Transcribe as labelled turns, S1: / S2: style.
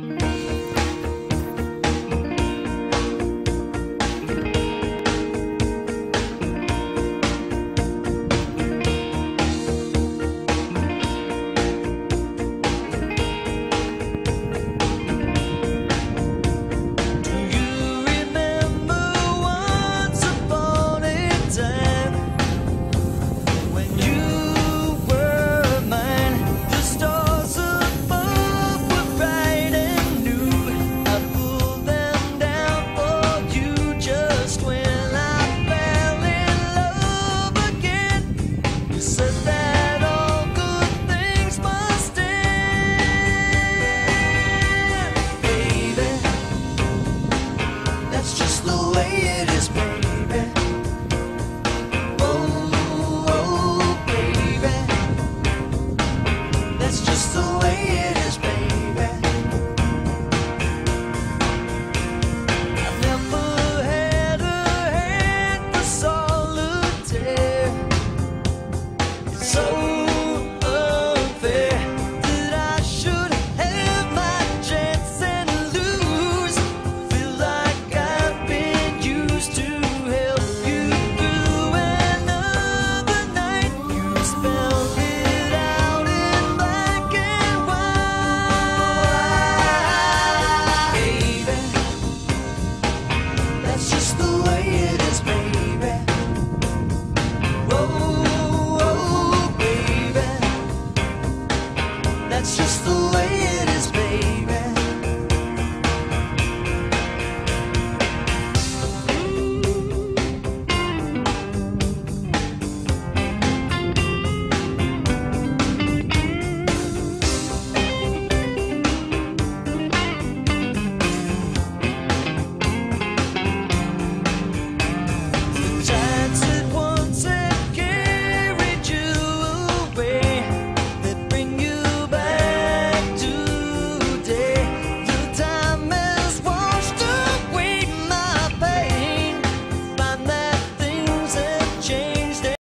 S1: Bye. just the way